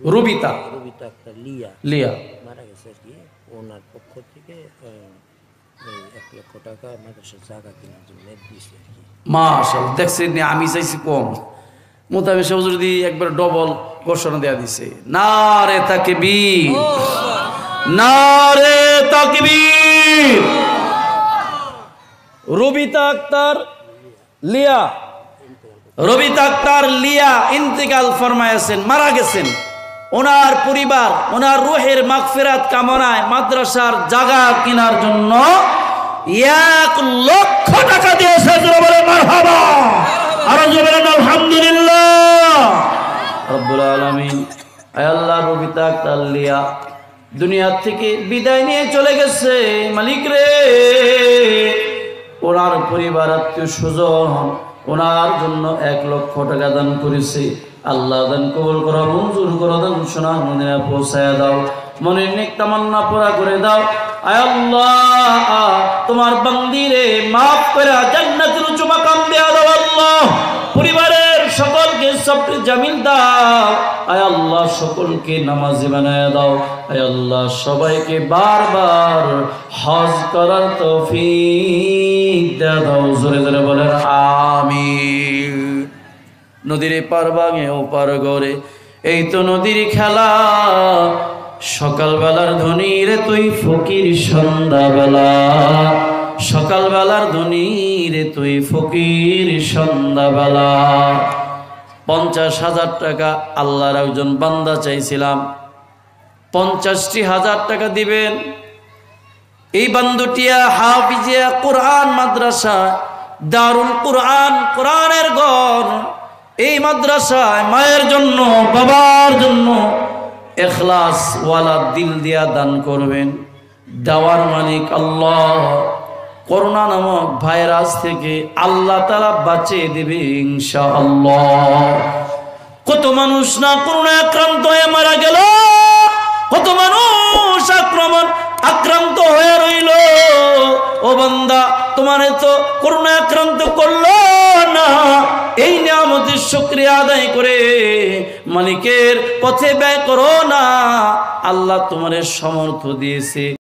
রুবিতা। রবিতা। লিয়া। লিয়া। মারা গেছে কি। ওনার পক্ষ থেকে এক লক্ষ টাকা জায়গা কেনার জন্য দিয়েছে আর কি। দেখছেন আমি চাইছি কম। যদি একবার ডবল ঘোষণা দিছে। না রে তাকে বীর না রে তাকে রবিতা আক্তার লিয়া। রবিতা আক্তার লিয়া ইন্তেকাল ফরমায়াছেন, মারা গেছেন। ওনার পরিবার, ওনার রুহের মাগফিরাত কামনায় মাদ্রাসার জাগা কেনার জন্য এক লক্ষ টাকা মারহাবা। আরও বলেন, আলহামদুলিল্লাহ। রবিতা আক্তার দুনিয়ার থেকে বিদায় নিয়ে চলে গেছে, মালিক রে। ওনার পরিবার আত্মীয় স্বজন ওনার জন্য এক লক্ষ টাকা দান করেছে। আল্লাহ দান কবল করো, মঞ্জুর করো, দান সোনার মদিনা পৌঁছায় দাও, মনের নেক তামান্না পুরা করে দাও। আয় আল্লাহ, তোমার বান্দিরে মাফ করে জান্নাতের উচ্চ মাকাম দেয়া দাও আল্লাহ। পরিবারের সকলকে সবটি জামিন দাও। আয় আল্লাহ, সকলকে নামাজি বানায় দাও। আয় আল্লাহ, সবাইকে বারবার হজ করার তৌফিক দেয়া দাও। জোরে জোরে বলেন, আমিন। নদীর পার বাঙে ও পার গড়ে। এই তো নদীর খেলা, সকালবেলার ধনী রে তুই ফকির সন্ধ্যাবেলা। সকালবেলার ধনী রে তুই ফকির সন্ধ্যাবেলা। পঞ্চাশ হাজার টাকা আল্লাহর একজন বান্দা চাইছিলাম। পঞ্চাশটি হাজার টাকা দিবেন। এই বান্দুটিয়া হাফিজিয়া কোরআন মাদ্রাসা, দারুল কোরআন, কোরআনের ঘর এই মাদ্রাসায় মায়ের জন্য, বাবার জন্য এখলাস ওয়ালা দিল দিয়া দান করবেন। দেওয়ার মালিক আল্লাহ। করোনা নামক ভাইরাস থেকে আল্লাহ তারা বাঁচিয়ে দেবে ইনশাআল্লাহ। কত মানুষ না করোনা আক্রান্ত হয়ে মারা গেল? কত মানুষ আক্রমণ আক্রান্ত হয়ে রইল? ও বান্দা, তোমার তো করোনা আক্রান্ত করল না। এই নিয়ামতের শুক্রিয়া আদায় করে মালিকের পথে ব্যয় করো না। আল্লাহ তোমার সমর্থ দিয়েছে।